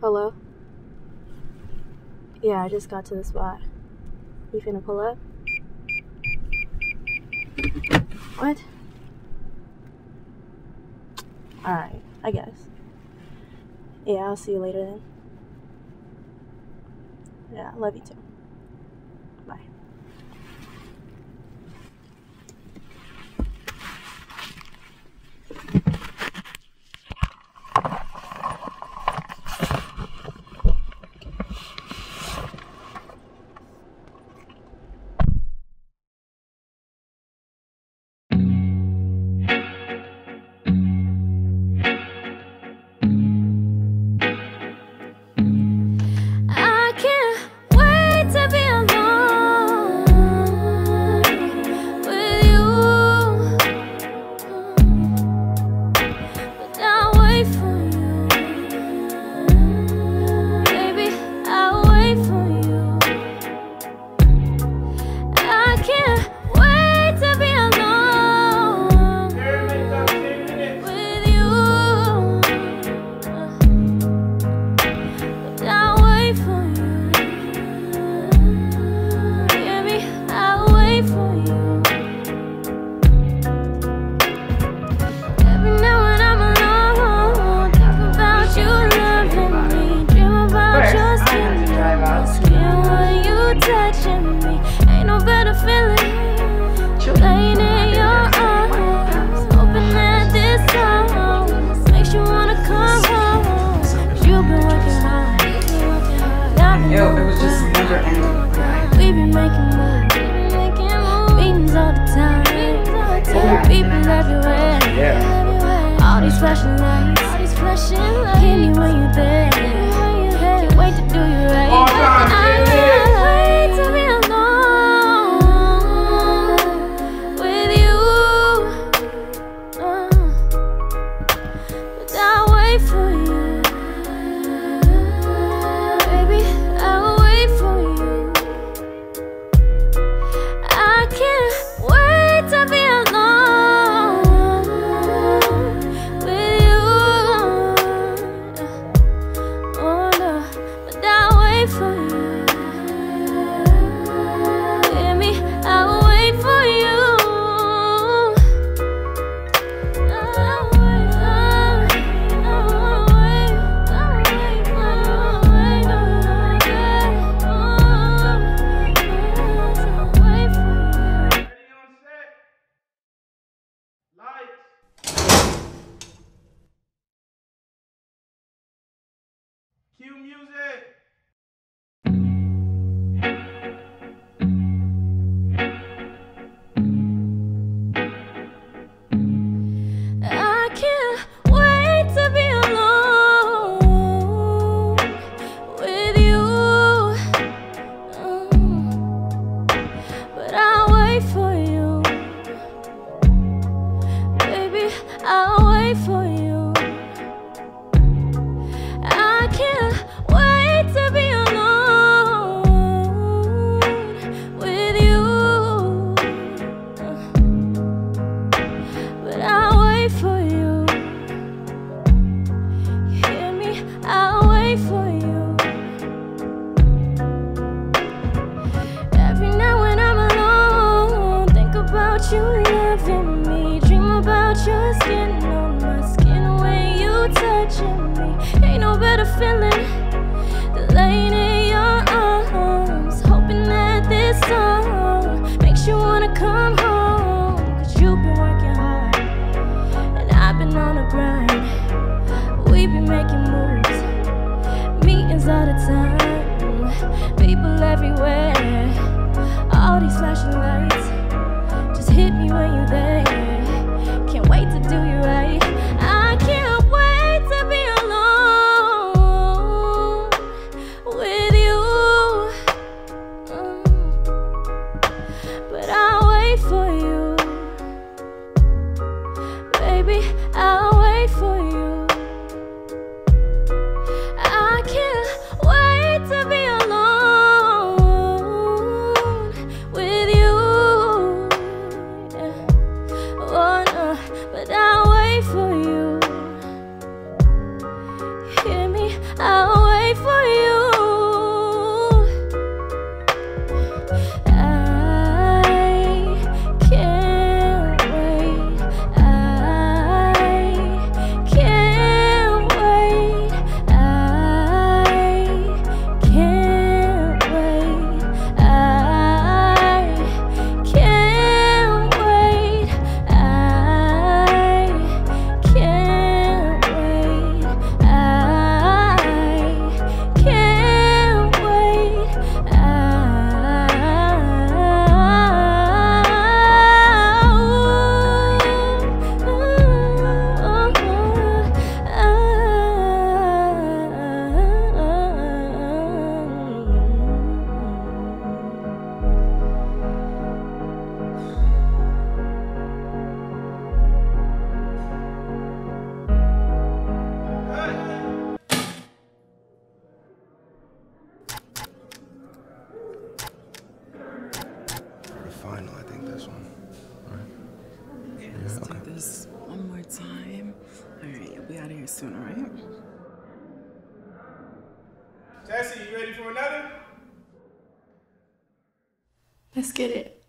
Hello? Yeah, I just got to the spot. You finna pull up? What? Alright, I guess. Yeah, I'll see you later then. Yeah, love you too. Just never ending. We've been making moves, meetings all the time, people everywhere. All these flashing lights, hit me when you're there. I'll wait for you, baby. I'll wait for you loving me, dream about your skin on my skin when you touching me. Ain't no better feeling than laying in your arms, hoping that this song makes you wanna come home. Cause you've been working hard, and I've been on the grind. We've been making moves, meetings all the time, people everywhere. All these flashing lights sooner, right? Tessie, you ready for another? Let's get it.